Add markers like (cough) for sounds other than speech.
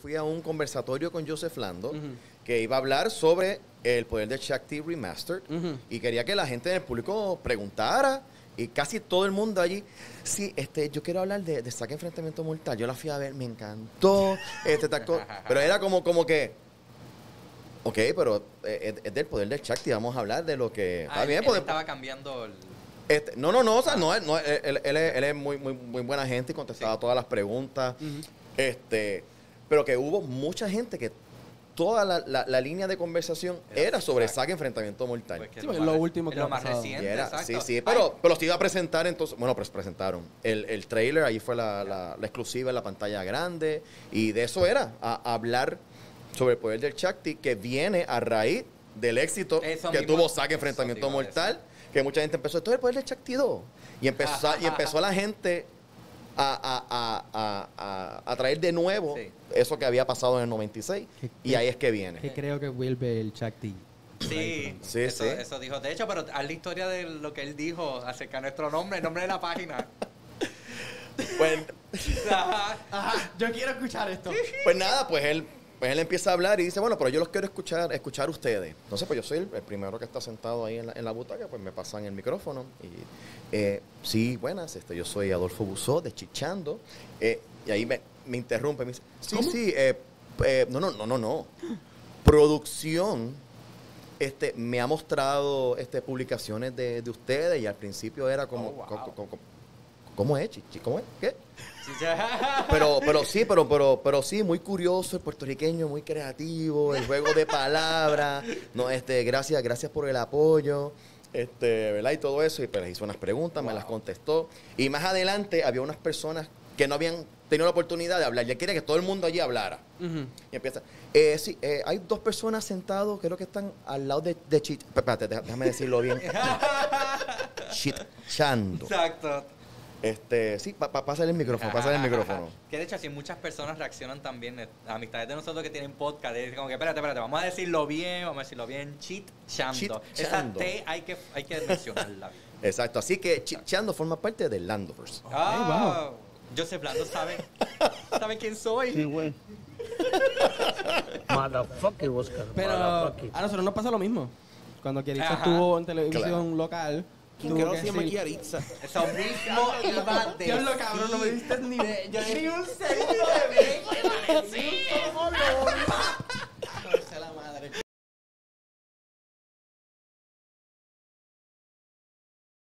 fui a un conversatorio con Joseph Lando que iba a hablar sobre el poder de Shakti Remastered y quería que la gente del público preguntara y casi todo el mundo allí, sí, este, yo quiero hablar de, de Saque Enfrentamiento Mortal. Yo la fui a ver, me encantó, este tacto, pero era como, como que, ok, pero eh, es, es del poder del Shakti, vamos a hablar de lo que... Ah, está él- bien, él estaba cambiando el... este, no, no, no, o sea, no, él- no, él, él- él es, él es muy, muy, muy buena gente y contestaba todas las preguntas. Este, pero que hubo mucha gente que toda la, la- la línea de conversación Era era sobre exacto. saque enfrentamiento mortal. pues, que Sí, es lo último que lo más reciente, era- exacto. sí, sí, Ay, pero, pero los iba a presentar entonces, bueno, pues presentaron el, el trailer, ahí fue la, la- la exclusiva en la pantalla grande, y de eso era, a, a hablar sobre el poder del Shakti, que viene a raíz del éxito Eso que mismo, tuvo saque enfrentamiento mortal, que mucha gente empezó, esto es el poder del Shakti 2, y empezó, y empezó la gente a, a- a- a- a- a traer de nuevo Sí. eso que había pasado en el 96, ¿Qué- y ahí es que viene. Que creo que vuelve el Shakti. Sí, Sí, eso, sí. eso dijo. De hecho, pero haz la historia de lo que él dijo acerca de nuestro nombre, el nombre de la página. (laughs) Pues, Ajá, yo quiero escuchar esto. Pues nada, pues él, pues él empieza a hablar y dice, bueno, pero yo los quiero escuchar, escuchar ustedes. Entonces, pues yo soy el, el primero que está sentado ahí en la, en la butaca, pues me pasan el micrófono. Y, eh, sí, buenas, este, yo soy Adolfo Busó de Chichando. Eh, y ahí me, me interrumpe, me dice, sí, sí, eh, eh, no, no, no, no, no. Producción este, me ha mostrado este, publicaciones de, de ustedes y al principio era como, Oh, wow. ¿cómo es, Chichi? ¿Cómo es? ¿Qué? (laughs) Pero, pero sí, pero, pero, pero sí, muy curioso, el puertorriqueño, muy creativo, el juego de palabras. No, este, gracias, gracias por el apoyo. Este, ¿verdad? Y todo eso. Y pues les hizo unas preguntas, me las contestó. Y más adelante había unas personas que no habían tenido la oportunidad de hablar. Ya quería que todo el mundo allí hablara. Y empieza. Eh, sí, eh, hay dos personas sentados, creo que están al lado de, de Chit. Espérate, déjame decirlo bien. (laughs) Chitchando. Exacto. Este, sí, pa, pa- pásale el micrófono, pásale el micrófono. (laughs) Que de hecho así muchas personas reaccionan también, eh, amistades de nosotros que tienen podcast, es como que espérate, espérate, vamos a decirlo bien, vamos a decirlo bien, cheat chando. Esa Chitchando. T hay que, hay que mencionarla. (laughs) Exacto, así que Chichando forma parte del Landoverse. Ah, Joseph Blando sabe, (laughs) sabe quién soy. Sí, güey. Motherfucker, Oscar. Pero a nosotros nos pasa lo mismo. Cuando Kiaritza Ajá. estuvo en televisión Claro. local. ¿Quién tuvo que se llama Kiaritza? Eso mismo iba a Dios lo cabrón, no me diste ni, yo ni un segundo de